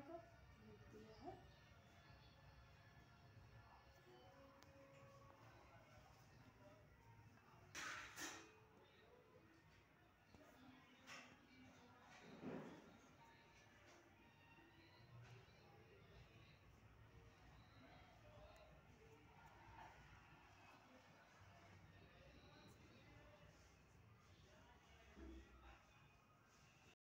का लिख दिया है